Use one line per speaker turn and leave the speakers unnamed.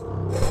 you